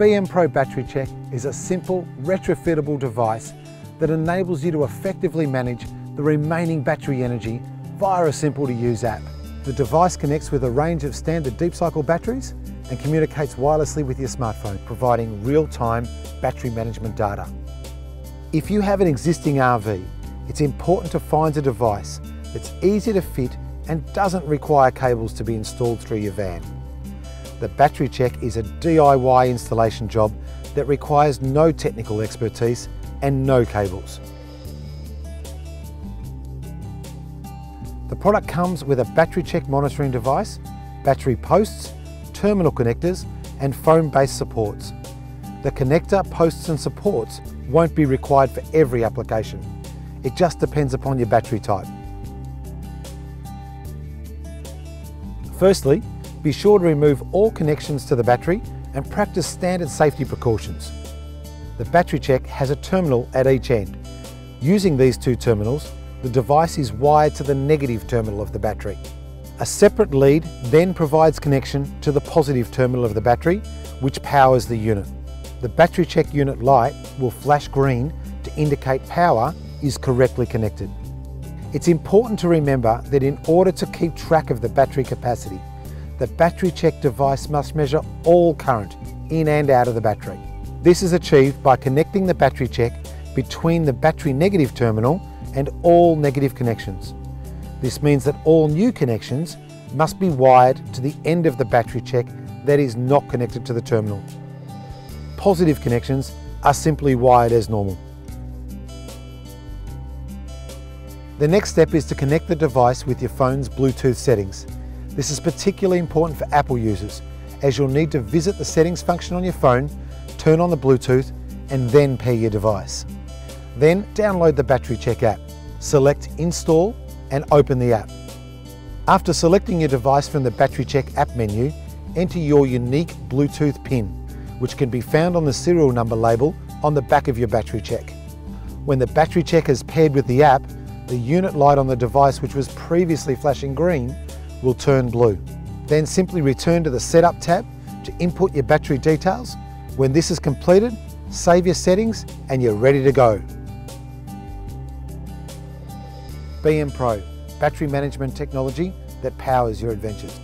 BM Pro Battery Check is a simple, retrofittable device that enables you to effectively manage the remaining battery energy via a simple to use app. The device connects with a range of standard deep cycle batteries and communicates wirelessly with your smartphone, providing real-time battery management data. If you have an existing RV, it's important to find a device that's easy to fit and doesn't require cables to be installed through your van. The battery check is a DIY installation job that requires no technical expertise and no cables. The product comes with a battery check monitoring device, battery posts, terminal connectors and phone-based supports. The connector, posts and supports won't be required for every application. It just depends upon your battery type. Firstly, be sure to remove all connections to the battery and practice standard safety precautions. The battery check has a terminal at each end. Using these two terminals, the device is wired to the negative terminal of the battery. A separate lead then provides connection to the positive terminal of the battery, which powers the unit. The battery check unit light will flash green to indicate power is correctly connected. It's important to remember that in order to keep track of the battery capacity, the battery check device must measure all current in and out of the battery. This is achieved by connecting the battery check between the battery negative terminal and all negative connections. This means that all new connections must be wired to the end of the battery check that is not connected to the terminal. Positive connections are simply wired as normal. The next step is to connect the device with your phone's Bluetooth settings. This is particularly important for Apple users as you'll need to visit the settings function on your phone, turn on the Bluetooth and then pair your device. Then download the Battery Check app. Select Install and open the app. After selecting your device from the Battery Check app menu, enter your unique Bluetooth PIN, which can be found on the serial number label on the back of your battery check. When the battery check is paired with the app, the unit light on the device which was previously flashing green will turn blue. Then simply return to the Setup tab to input your battery details. When this is completed, save your settings and you're ready to go. BM Pro, battery management technology that powers your adventures.